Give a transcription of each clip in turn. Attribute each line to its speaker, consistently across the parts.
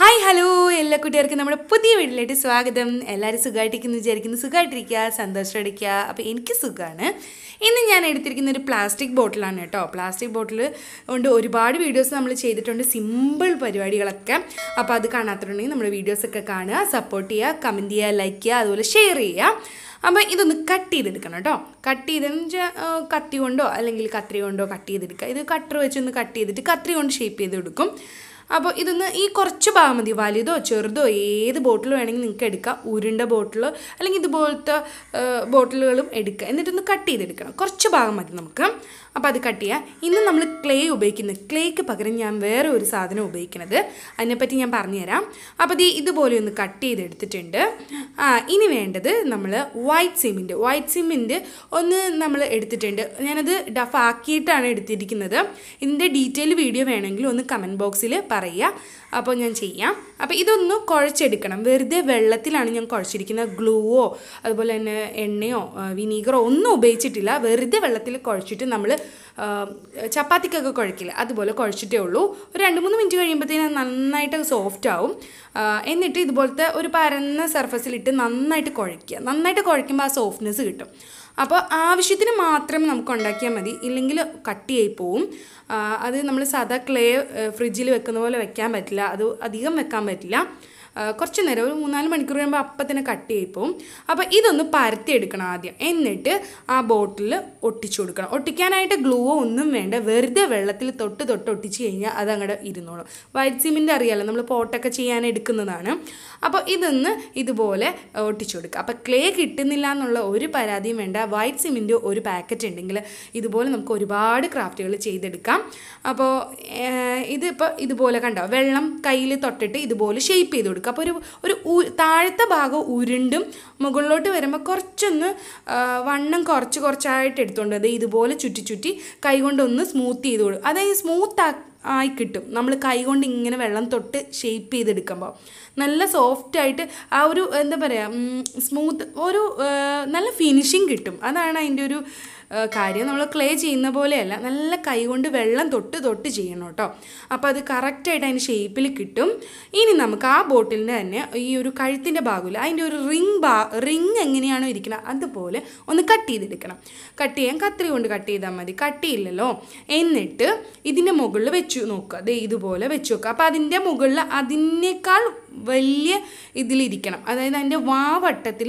Speaker 1: Hi hello. എല്ലാ കുട്ടികൾക്കും നമ്മുടെ പുതിയ വീട്ടിലേക്ക് സ്വാഗതം. എല്ലാവരും സുഖമായിട്ടിരിക്കുന്നു വിചാരിക്കുന്നു. സുഖമായിട്ടിരിക്കുക സന്തോഷമടിക്കുക അപ്പോൾ എനിക്ക് സുഖമാണ്. ഇന്ന് ഞാൻ എടുത്തിരിക്കുന്ന ഒരു പ്ലാസ്റ്റിക് ബോട്ടിലാണ് കേട്ടോ. പ്ലാസ്റ്റിക് ബോട്ടിൽ കൊണ്ട് ഒരുപാട് വീഡിയോസ് നമ്മൾ ചെയ്തിട്ടുണ്ട്. സിമ്പിൾ പരിപാടികളൊക്കെ. അപ്പോൾ അത് കാണാത്തിട്ടുണ്ടെങ്കിൽ നമ്മുടെ വീഡിയോസൊക്കെ കാണുക സപ്പോർട്ട് ചെയ്യുക കമന്റ് ചെയ്യുക ലൈക്ക് ചെയ്യുക അതുപോലെ ഷെയർ ചെയ്യുക. അപ്പോൾ ഇതൊന്ന് കട്ട് ചെയ്തെടുക്കണം കേട്ടോ. കട്ട് ചെയ്തെന്ന് വെച്ചാൽ കത്തി കൊണ്ടോ അല്ലെങ്കിൽ കത്രി കൊണ്ടോ കട്ട് ചെയ്തെടുക്കുക. ഇത് കട്ടർ വെച്ചൊന്ന് കട്ട് ചെയ്തിട്ട് കത്രി കൊണ്ട് ഷേപ്പ് ചെയ്തെടുക്കും. അപ്പോൾ ഇതൊന്ന് ഈ കുറച്ച് ഭാഗം മതി. വലുതോ ചെറുതോ ഏത് ബോട്ടിൽ വേണമെങ്കിൽ നിങ്ങൾക്ക് എടുക്കാം. ഉരുണ്ട ബോട്ടിൽ അല്ലെങ്കിൽ ഇതുപോലത്തെ ബോട്ടിലുകളും എടുക്കുക എന്നിട്ടൊന്ന് കട്ട് ചെയ്തെടുക്കണം. കുറച്ച് ഭാഗം മതി നമുക്ക്. അപ്പോൾ അത് കട്ട് ചെയ്യാം. ഇന്ന് നമ്മൾ ക്ലേ ഉപയോഗിക്കുന്നത്. ക്ലേക്ക് പകരം ഞാൻ വേറെ ഒരു സാധനം ഉപയോഗിക്കുന്നത് അതിനെപ്പറ്റി ഞാൻ പറഞ്ഞുതരാം. അപ്പോൾ ഇത് ഇതുപോലെ ഒന്ന് കട്ട് ചെയ്തെടുത്തിട്ടുണ്ട്. ആ ഇനി വേണ്ടത് നമ്മൾ വൈറ്റ് സിമിന്റ് വൈറ്റ് സിമിന്റ് ഒന്ന് നമ്മൾ എടുത്തിട്ടുണ്ട്. ഞാനത് ഡഫ് ആക്കിയിട്ടാണ് എടുത്തിരിക്കുന്നത്. ഇതിന്റെ ഡീറ്റെയിൽ വീഡിയോ വേണമെങ്കിൽ ഒന്ന് കമന്റ് ബോക്സിൽ പറയുക. അപ്പോൾ ഞാൻ ചെയ്യാം. അപ്പോൾ ഇതൊന്ന് കുഴച്ചെടുക്കണം. വെറുതെ വെള്ളത്തിലാണ് ഞാൻ കുഴച്ചിരിക്കുന്നത്. ഗ്ലൂവോ അതുപോലെ തന്നെ എണ്ണയോ വിനീഗറോ ഒന്നും ഉപയോഗിച്ചിട്ടില്ല. വെറുതെ വെള്ളത്തിൽ കുഴച്ചിട്ട് നമ്മൾ ചപ്പാത്തിക്കൊക്കെ കുഴക്കില്ല. അതുപോലെ കുഴച്ചിട്ടേ ഉള്ളൂ. ഒരു രണ്ട് മൂന്ന് മിനിറ്റ് കഴിയുമ്പോഴത്തേനും നന്നായിട്ട് സോഫ്റ്റ് ആവും. എന്നിട്ട് ഇതുപോലത്തെ ഒരു പരന്ന സർഫസിലിട്ട് നന്നായിട്ട് കുഴക്കുക നന്നായിട്ട് കുഴയ്ക്കുമ്പോൾ ആ സോഫ്റ്റ്നെസ് കിട്ടും. അപ്പോൾ ആവശ്യത്തിന് മാത്രം നമുക്ക് ഉണ്ടാക്കിയാൽ മതി. ഇല്ലെങ്കിൽ കട്ടിയായി പോവും. അത് നമ്മൾ സാധാ ക്ലേ ഫ്രിഡ്ജിൽ വെക്കുന്ന പോലെ വെക്കാൻ പറ്റില്ല. അത് അധികം വെക്കാൻ പറ്റില്ല. കുറച്ച് നേരം ഒരു മൂന്നാൽ മണിക്കൂർ കഴിയുമ്പോൾ അപ്പം തന്നെ കട്ട് ചെയ്ത് പോവും അപ്പോൾ ഇതൊന്ന് പരത്തി എടുക്കണം ആദ്യം. എന്നിട്ട് ആ ബോട്ടിൽ ഒട്ടിച്ചു കൊടുക്കണം. ഒട്ടിക്കാനായിട്ട് ഗ്ലൂവോ ഒന്നും വേണ്ട. വെറുതെ വെള്ളത്തിൽ തൊട്ട് തൊട്ട് ഒട്ടിച്ച് കഴിഞ്ഞാൽ അത് ഇരുന്നോളും. വൈറ്റ് സിമെന്റ് അറിയാലോ നമ്മൾ പോട്ടൊക്കെ ചെയ്യാൻ എടുക്കുന്നതാണ്. അപ്പോൾ ഇതൊന്ന് ഇതുപോലെ ഒട്ടിച്ചു കൊടുക്കുക. അപ്പോൾ ക്ലേ കിട്ടുന്നില്ല എന്നുള്ള ഒരു പരാതിയും വേണ്ട. വൈറ്റ് സിമെന്റ് ഒരു പാക്കറ്റ് ഉണ്ടെങ്കിൽ ഇതുപോലെ നമുക്ക് ഒരുപാട് ക്രാഫ്റ്റുകൾ ചെയ്തെടുക്കാം. അപ്പോൾ ഇതിപ്പോൾ ഇതുപോലെ കണ്ടോ? വെള്ളം കയ്യിൽ തൊട്ടിട്ട് ഇതുപോലെ ഷേപ്പ് ചെയ്ത് കൊടുക്കുക. അപ്പോൾ ഒരു ഒരു താഴത്തെ ഭാഗം ഉരുണ്ടും മുകളിലോട്ട് വരുമ്പോൾ കുറച്ചൊന്ന് വണ്ണം കുറച്ച് കുറച്ചായിട്ട് എടുത്തുകൊണ്ട് അത് ഇതുപോലെ ചുറ്റി ചുറ്റി കൈകൊണ്ടൊന്ന് സ്മൂത്ത് ചെയ്ത് കൊടുക്കും അതായത് സ്മൂത്ത് ആയി കിട്ടും. നമ്മൾ കൈകൊണ്ട് ഇങ്ങനെ വെള്ളം തൊട്ട് ഷേപ്പ് ചെയ്തെടുക്കുമ്പോൾ നല്ല സോഫ്റ്റായിട്ട് ആ ഒരു എന്താ പറയുക സ്മൂത്ത് ഒരു നല്ല ഫിനിഷിങ് കിട്ടും. അതാണ് അതിന്റെ ഒരു കാര്യം നമ്മൾ ക്ലേ ചെയ്യുന്ന പോലെയല്ല. നല്ല കൈ കൊണ്ട് വെള്ളം തൊട്ട് തൊട്ട് ചെയ്യണം കേട്ടോ. അപ്പോൾ അത് കറക്റ്റായിട്ട് അതിന്റെ ഷേപ്പിൽ കിട്ടും. ഇനി നമുക്ക് ആ ബോട്ടിലിന്റെ തന്നെ ഈ ഒരു കഴുത്തിന്റെ ഭാഗമില്ല അതിന്റെ ഒരു റിങ് ബാ റിങ് എങ്ങനെയാണോ ഇരിക്കുന്നത് അതുപോലെ ഒന്ന് കട്ട് ചെയ്തെടുക്കണം. കട്ട് ചെയ്യാൻ കത്രി കൊണ്ട് കട്ട് ചെയ്താൽ മതി. കട്ടിയില്ലല്ലോ എന്നിട്ട് ഇതിന്റെ മുകളിൽ വെച്ചു നോക്കുക. ദേ ഇതുപോലെ വെച്ച് നോക്കുക. അപ്പോൾ അതിന്റെ മുകളിൽ അതിനേക്കാൾ വലിയ ഇതിലിരിക്കണം അതായത് അതിന്റെ വാവട്ടത്തിൽ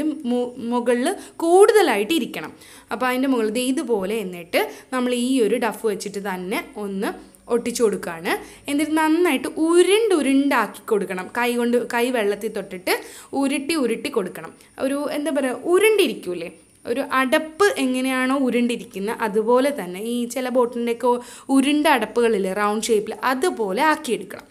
Speaker 1: മുകളിൽ കൂടുതലായിട്ട് ഇരിക്കണം. അപ്പോൾ അതിന്റെ മുകളിൽ ഇതുപോലെ എന്നിട്ട് നമ്മൾ ഈ ഒരു ഡഫ് വെച്ചിട്ട് തന്നെ ഒന്ന് ഒട്ടിച്ചു കൊടുക്കുകയാണ് എന്നിട്ട് നന്നായിട്ട് ഉരുണ്ട് ഉരുണ്ടാക്കി കൊടുക്കണം. കൈ കൊണ്ട് കൈ വെള്ളത്തിൽ തൊട്ടിട്ട് ഉരുട്ടി ഉരുട്ടി കൊടുക്കണം. ഒരു എന്താ പറയുക ഉരുണ്ടിരിക്കൂലേ? ഒരു അടപ്പ് എങ്ങനെയാണോ ഉരുണ്ടിരിക്കുന്നത് അതുപോലെ തന്നെ ഈ ചില ബോട്ടിന്റെയൊക്കെ ഉരുണ്ട അടപ്പുകളിൽ റൗണ്ട് ഷേപ്പിൽ അതുപോലെ ആക്കിയെടുക്കണം.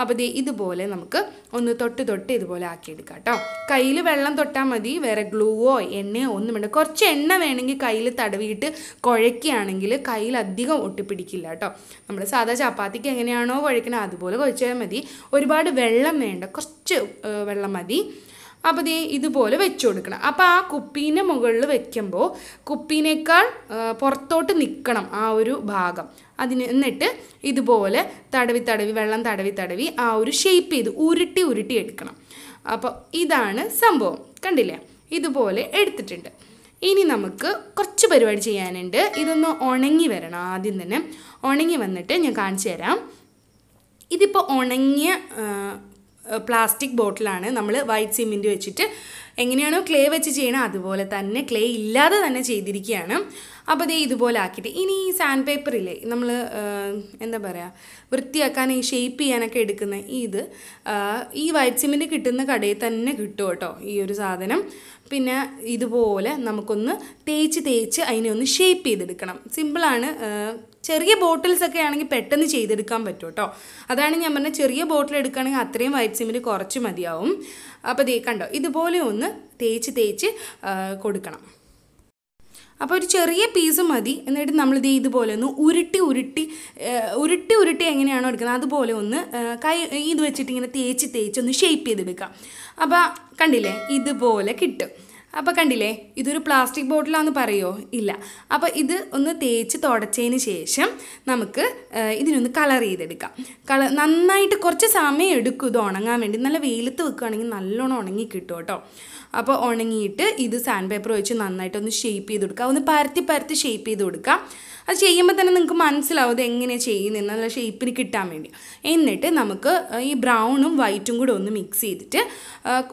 Speaker 1: അപ്പോൾ ദേ ഇതുപോലെ നമുക്ക് ഒന്ന് തൊട്ട് തൊട്ട് ഇതുപോലെ ആക്കിയെടുക്കാം കേട്ടോ. കയ്യിൽ വെള്ളം തൊട്ടാൽ മതി വേറെ ഗ്ലൂവോ എണ്ണയോ ഒന്നും വേണ്ട. കുറച്ച് എണ്ണ വേണമെങ്കിൽ കയ്യിൽ തടവിയിട്ട് കുഴയ്ക്കുകയാണെങ്കിൽ കയ്യിൽ അധികം ഒട്ടിപ്പിടിക്കില്ല കേട്ടോ. നമ്മൾ സാധാ ചപ്പാത്തിക്ക് എങ്ങനെയാണോ കുഴക്കണത് അതുപോലെ കുഴച്ചാൽ മതി. ഒരുപാട് വെള്ളം വേണ്ട കുറച്ച് വെള്ളം മതി. അപ്പോൾ ദേ ഇതുപോലെ വെച്ച് കൊടുക്കണം. അപ്പോൾ ആ കുപ്പീന്റെ മുകളിൽ വെക്കുമ്പോൾ കുപ്പീനേക്കാൾ പുറത്തോട്ട് നിൽക്കണം ആ ഒരു ഭാഗം. അതിന് എന്നിട്ട് ഇതുപോലെ തടവി തടവി വെള്ളം തടവി തടവി ആ ഒരു ഷേപ്പ് ചെയ്ത് ഉരുട്ടി ഉരുട്ടി എടുക്കണം. അപ്പോൾ ഇതാണ് സംഭവം. കണ്ടില്ലേ? ഇതുപോലെ എടുത്തിട്ടുണ്ട്. ഇനി നമുക്ക് കുറച്ച് പരിപാടി ചെയ്യാനുണ്ട്. ഇതൊന്ന് ഉണങ്ങി വരണം ആദ്യം തന്നെ. ഉണങ്ങി വന്നിട്ട് ഞാൻ കാണിച്ചു തരാം. ഇതിപ്പോൾ ഉണങ്ങിയ പ്ലാസ്റ്റിക് ബോട്ടിലാണ് നമ്മൾ വൈറ്റ് സിമെന്റ് വെച്ചിട്ട് എങ്ങനെയാണോ ക്ലേ വെച്ച് ചെയ്യണം അതുപോലെ തന്നെ ക്ലേ ഇല്ലാതെ തന്നെ ചെയ്തിരിക്കുകയാണ്. അപ്പോൾ ദേ ഇതുപോലെ ആക്കിയിട്ട്. ഇനി ഈ സാൻഡ് പേപ്പറില്ലേ നമ്മൾ എന്താ പറയുക വൃത്തിയാക്കാൻ ഈ ഷേപ്പ് ചെയ്യാനൊക്കെ എടുക്കുന്ന ഇത് ഈ വൈറ്റ് സിമെന്റ് കിട്ടുന്ന കടയിൽ തന്നെ കിട്ടും കേട്ടോ ഈ ഒരു സാധനം. പിന്നെ ഇതുപോലെ നമുക്കൊന്ന് തേച്ച് തേച്ച് അതിനെ ഒന്ന് ഷേപ്പ് ചെയ്തെടുക്കണം. സിമ്പിളാണ് ചെറിയ ബോട്ടിൽസ് ഒക്കെ ആണെങ്കിൽ പെട്ടെന്ന് ചെയ്തെടുക്കാൻ പറ്റും കേട്ടോ. അതാണ് ഞാൻ പറഞ്ഞ ചെറിയ ബോട്ടിൽ എടുക്കുകയാണെങ്കിൽ അത്രയും വൈറ്റ് സിമെന്റ് കുറച്ച് മതിയാവും. അപ്പോൾ ദേ കണ്ടോ ഇതുപോലെ ഒന്ന് തേച്ച് തേച്ച് കൊടുക്കണം. അപ്പോൾ ഒരു ചെറിയ പീസ് മതി. എന്നിട്ട് നമ്മൾ ഇത് ഇതുപോലെ ഒന്ന് ഉരുട്ടി ഉരുട്ടി ഉരുട്ടി ഉരുട്ടി എങ്ങനെയാണോ എടുക്കുന്നത് അതുപോലെ ഒന്ന് കൈ ഇത് വെച്ചിട്ട് ഇങ്ങനെ തേച്ച് തേച്ച് ഒന്ന് ഷേപ്പ് വെക്കാം അപ്പോൾ കണ്ടില്ലേ ഇതുപോലെ കിട്ടും. അപ്പോൾ കണ്ടില്ലേ ഇതൊരു പ്ലാസ്റ്റിക് ബോട്ടിലാന്ന് പറയുമോ ഇല്ല. അപ്പോൾ ഇത് ഒന്ന് തേച്ച് തുടച്ചതിന് ശേഷം നമുക്ക് ഇതിനൊന്ന് കളർ ചെയ്തെടുക്കാം. കളർ നന്നായിട്ട് കുറച്ച് സമയം എടുക്കും ഇത് ഉണങ്ങാൻ വേണ്ടി. നല്ല വെയിലത്ത് വെക്കുകയാണെങ്കിൽ നല്ലോണം ഉണങ്ങി കിട്ടും കേട്ടോ. അപ്പോൾ ഉണങ്ങിയിട്ട് ഇത് സാൻഡ് പേപ്പർ വെച്ച് നന്നായിട്ടൊന്ന് ഷേപ്പ് ചെയ്ത് കൊടുക്കുക ഒന്ന് പരത്തി പരത്തി ഷേപ്പ് ചെയ്ത് കൊടുക്കാം. അത് ചെയ്യുമ്പോൾ തന്നെ നിങ്ങൾക്ക് മനസ്സിലാവും ഇത് എങ്ങനെയാണ് ചെയ്യുന്നത് നല്ല ഷേപ്പിന് കിട്ടാൻ വേണ്ടി. എന്നിട്ട് നമുക്ക് ഈ ബ്രൗണും വൈറ്റും കൂടെ ഒന്ന് മിക്സ് ചെയ്തിട്ട്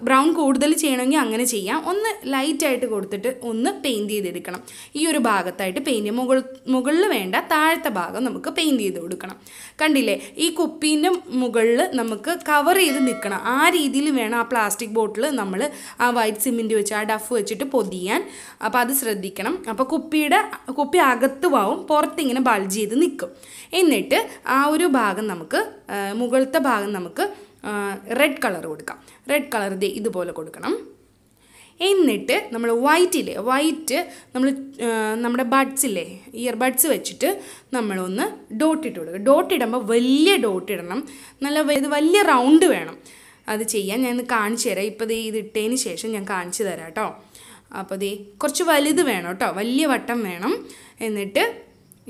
Speaker 1: ബ്രൗൺ കൂടുതൽ ചെയ്യണമെങ്കിൽ അങ്ങനെ ചെയ്യാം. ഒന്ന് ലൈറ്റായിട്ട് കൊടുത്തിട്ട് ഒന്ന് പെയിന്റ് ചെയ്തെടുക്കണം. ഈ ഒരു ഭാഗത്തായിട്ട് പെയിന്റ് മുകൾ മുകളിൽ വേണ്ട താഴത്തെ ഭാഗം നമുക്ക് പെയിന്റ് ചെയ്ത് കൊടുക്കണം. കണ്ടില്ലേ? ഈ കുപ്പീന്റെ മുകളിൽ നമുക്ക് കവർ ചെയ്ത് നിൽക്കണം ആ രീതിയിൽ വേണം ആ പ്ലാസ്റ്റിക് ബോട്ടിൽ നമ്മൾ ആ വൈറ്റ് സിമെന്റ് വെച്ച് ആ ഡഫ് വെച്ചിട്ട് പൊതിയാൻ. അപ്പോൾ അത് ശ്രദ്ധിക്കണം. അപ്പോൾ കുപ്പിയുടെ കുപ്പി അകത്ത് പാവും പുറത്തിങ്ങനെ ബൾജ് ചെയ്ത് നിൽക്കും. എന്നിട്ട് ആ ഒരു ഭാഗം നമുക്ക് മുകളിലത്തെ ഭാഗം നമുക്ക് റെഡ് കളർ കൊടുക്കാം. റെഡ് കളർ ഇതുപോലെ കൊടുക്കണം. എന്നിട്ട് നമ്മൾ വൈറ്റില്ലേ വൈറ്റ് നമ്മൾ നമ്മുടെ ബഡ്സ് ഇല്ലേ ഇയർ ബഡ്സ് വെച്ചിട്ട് നമ്മളൊന്ന് ഡോട്ട് ഇട്ട് കൊടുക്കുക. ഡോട്ട് ഇടുമ്പോൾ വലിയ ഡോട്ട് ഇടണം. നല്ല ഇത് വലിയ റൗണ്ട് വേണം. അത് ചെയ്യാൻ ഞാൻ കാണിച്ചു തരാം. ഇപ്പോൾ ഇത് ഇട്ടതിന് ശേഷം ഞാൻ കാണിച്ചു തരാം കേട്ടോ. അപ്പോൾ ഇത് കുറച്ച് വലുത് വേണം കേട്ടോ. വലിയ വട്ടം വേണം. എന്നിട്ട്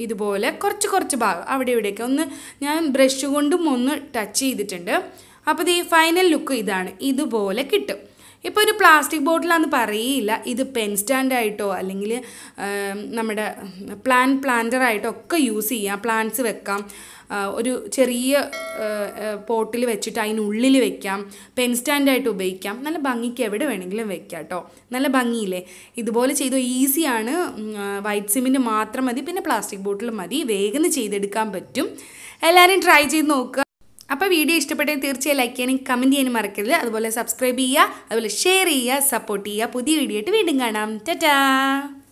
Speaker 1: ഇതുപോലെ കുറച്ച് കുറച്ച് ഭാഗം അവിടെ ഇവിടെയൊക്കെ ഒന്ന് ഞാൻ ബ്രഷ് കൊണ്ടും ഒന്ന് ടച്ച് ചെയ്തിട്ടുണ്ട്. അപ്പോൾ ദേ ഫൈനൽ ലുക്ക് ഇതാണ്. ഇതുപോലെ കിട്ടും. ഇപ്പോൾ ഒരു പ്ലാസ്റ്റിക് ബോട്ടിലാന്ന് പറയില്ല. ഇത് പെൻ സ്റ്റാൻഡായിട്ടോ അല്ലെങ്കിൽ നമ്മുടെ പ്ലാൻ പ്ലാന്ററായിട്ടോ ഒക്കെ യൂസ് ചെയ്യാം. പ്ലാന്റ്സ് വെക്കാം. ഒരു ചെറിയ പോട്ടിൽ വെച്ചിട്ട് അതിനുള്ളിൽ വെക്കാം. പെൻ സ്റ്റാൻഡായിട്ട് ഉപയോഗിക്കാം. നല്ല ഭംഗിക്ക് എവിടെ വേണമെങ്കിലും വെക്കാം കേട്ടോ നല്ല ഭംഗിയില്ലേ? ഇതുപോലെ ചെയ്തു ഈസിയാണ് വൈറ്റ് സിമിന്റ് മാത്രം മതി. പിന്നെ പ്ലാസ്റ്റിക് ബോട്ടിൽ മതി. വേഗം ചെയ്തെടുക്കാൻ പറ്റും. എല്ലാവരും ട്രൈ ചെയ്ത് നോക്കുക അപ്പോൾ വീഡിയോ ഇഷ്ടപ്പെട്ടെങ്കിൽ തീർച്ചയായും ലൈക്ക് ചെയ്യാനും കമന്റ് ചെയ്യാനും മറക്കരുത്. അതുപോലെ സബ്സ്ക്രൈബ് ചെയ്യുക അതുപോലെ ഷെയർ ചെയ്യുക സപ്പോർട്ട് ചെയ്യുക. പുതിയ വീഡിയോ ആയിട്ട് വീണ്ടും കാണാം. ടാറ്റാ